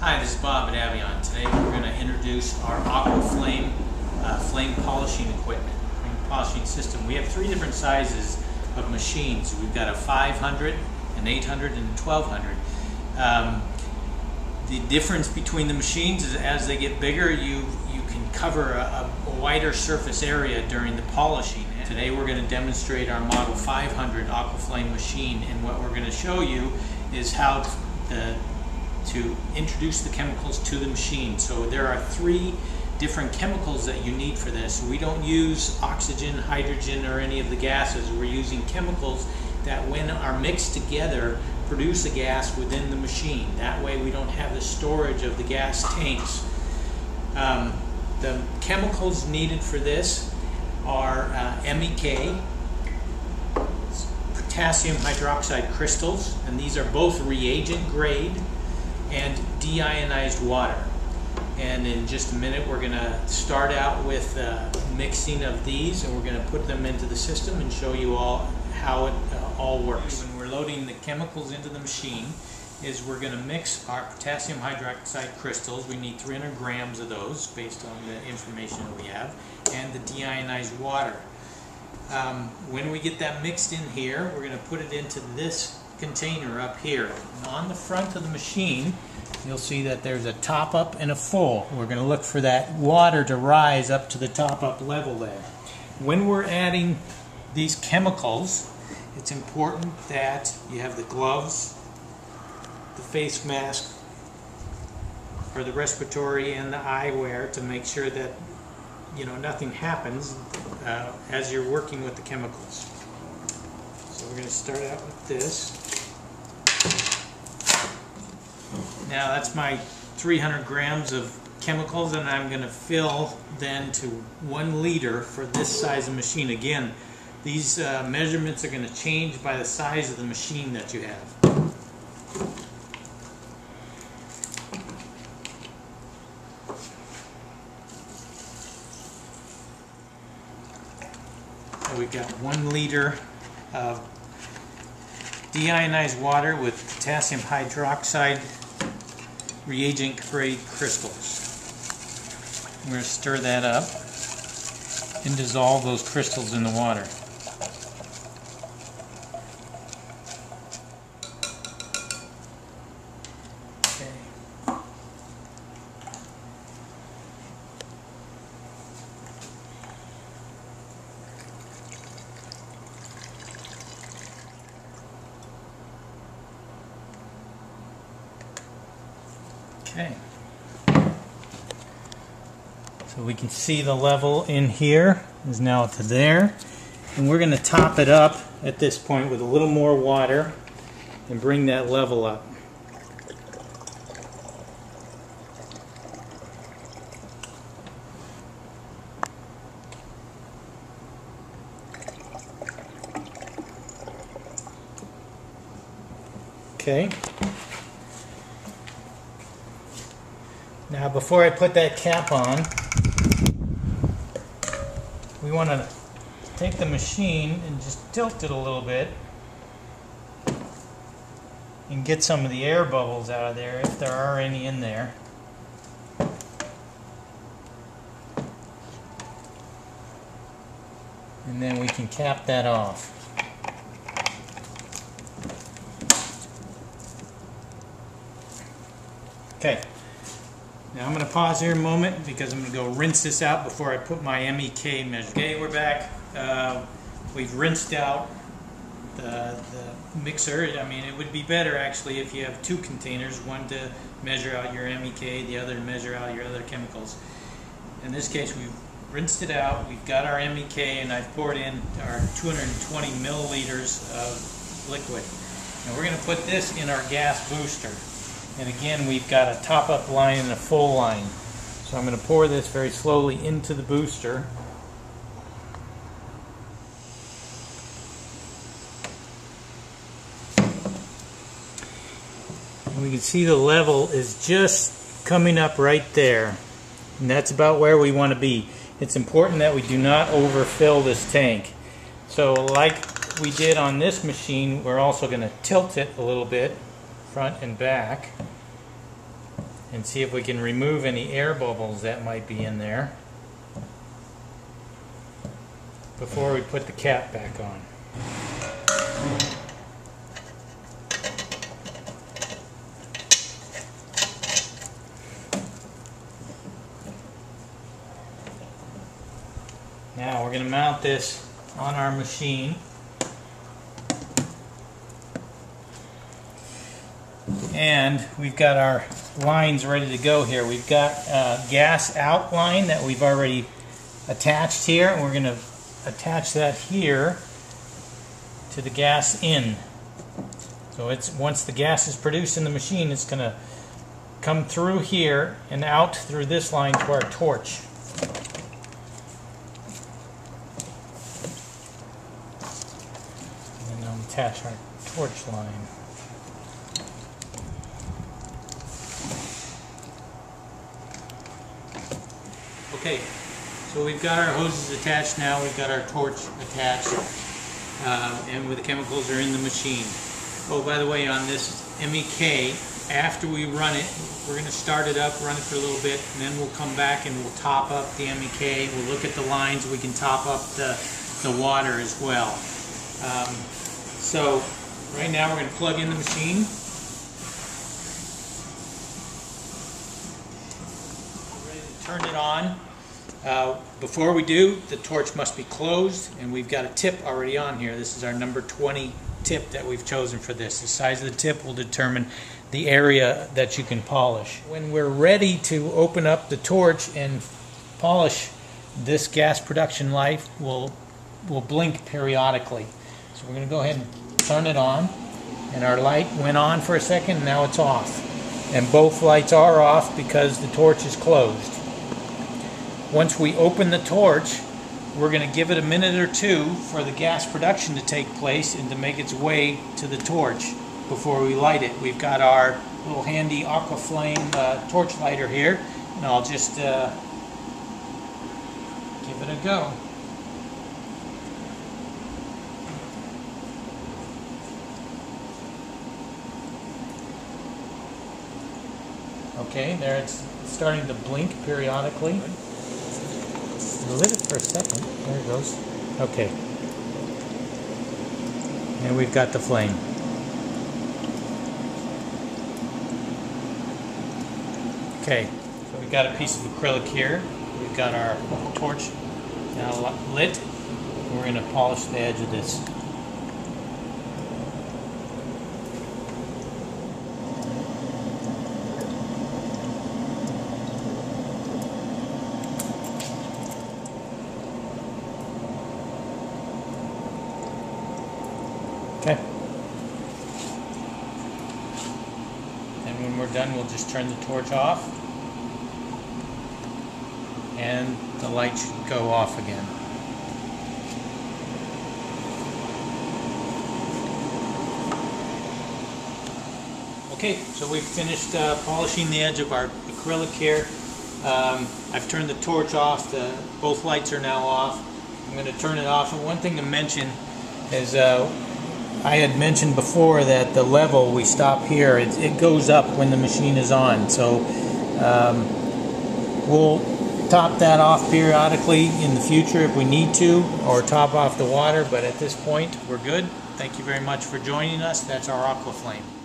Hi, this is Bob at Abbeon. Today we're going to introduce our Aqua Flame uh, flame polishing equipment, flame polishing system. We have three different sizes of machines. We've got a 500, an 800, and a 1200. Um, the difference between the machines is as they get bigger, you you can cover a, a wider surface area during the polishing. Today we're going to demonstrate our Model 500 Aquaflame machine, and what we're going to show you is how the to introduce the chemicals to the machine. So there are three different chemicals that you need for this. We don't use oxygen, hydrogen, or any of the gases. We're using chemicals that when are mixed together produce a gas within the machine. That way we don't have the storage of the gas tanks. Um, the chemicals needed for this are uh, MEK, potassium hydroxide crystals, and these are both reagent grade and deionized water. And in just a minute, we're going to start out with uh, mixing of these, and we're going to put them into the system and show you all how it uh, all works. When we're loading the chemicals into the machine, is we're going to mix our potassium hydroxide crystals. We need 300 grams of those based on the information that we have, and the deionized water. Um, when we get that mixed in here, we're going to put it into this container up here. And on the front of the machine, you'll see that there's a top up and a full. We're going to look for that water to rise up to the top up level there. When we're adding these chemicals, it's important that you have the gloves, the face mask, or the respiratory and the eyewear to make sure that you know nothing happens uh, as you're working with the chemicals. So we're going to start out with this. Now that's my 300 grams of chemicals and I'm going to fill then to one liter for this size of machine. Again, these uh, measurements are going to change by the size of the machine that you have. We've got one liter of deionized water with potassium hydroxide reagent grade crystals. We're going to stir that up and dissolve those crystals in the water. Okay. So we can see the level in here is now to there. And we're going to top it up at this point with a little more water and bring that level up. Okay. Now before I put that cap on, we want to take the machine and just tilt it a little bit and get some of the air bubbles out of there if there are any in there. And then we can cap that off. Okay. Now I'm going to pause here a moment because I'm going to go rinse this out before I put my MEK measure. Okay, we're back. Uh, we've rinsed out the, the mixer. I mean, it would be better actually if you have two containers, one to measure out your MEK, the other to measure out your other chemicals. In this case, we've rinsed it out. We've got our MEK and I've poured in our 220 milliliters of liquid. And we're going to put this in our gas booster. And again, we've got a top-up line and a full line. So I'm going to pour this very slowly into the booster. And we can see the level is just coming up right there. And that's about where we want to be. It's important that we do not overfill this tank. So like we did on this machine, we're also going to tilt it a little bit, front and back. And see if we can remove any air bubbles that might be in there before we put the cap back on. Now we're going to mount this on our machine. And we've got our lines ready to go here. We've got a gas out line that we've already attached here. And we're going to attach that here to the gas in. So it's once the gas is produced in the machine, it's going to come through here and out through this line to our torch. And then I'll attach our torch line. Okay, so we've got our hoses attached now, we've got our torch attached, uh, and the chemicals are in the machine. Oh, by the way, on this MEK, after we run it, we're going to start it up, run it for a little bit, and then we'll come back and we'll top up the MEK. We'll look at the lines, we can top up the, the water as well. Um, so, right now we're going to plug in the machine. Ready to turn it on. Uh, before we do, the torch must be closed, and we've got a tip already on here. This is our number 20 tip that we've chosen for this. The size of the tip will determine the area that you can polish. When we're ready to open up the torch and polish, this gas production light will, will blink periodically. So we're going to go ahead and turn it on, and our light went on for a second, now it's off. And both lights are off because the torch is closed. Once we open the torch, we're going to give it a minute or two for the gas production to take place and to make its way to the torch before we light it. We've got our little handy Aquaflame uh, torch lighter here, and I'll just uh, give it a go. Okay, there it's starting to blink periodically. Lit it for a second. There it goes. Okay. And we've got the flame. Okay, so we've got a piece of acrylic here. We've got our torch now lit. We're going to polish the edge of this. Okay. And when we're we'll just turn the torch off. And the light should go off again. Okay, so we've finished uh, polishing the edge of our acrylic here. Um, I've turned the torch off. The, both lights are now off. I'm going to turn it off. And one thing to mention is uh, I had mentioned before that the level we stop here, it, it goes up when the machine is on. So um, we'll top that off periodically in the future if we need to, or top off the water, but at this point we're good. Thank you very much for joining us. That's our Aquaflame.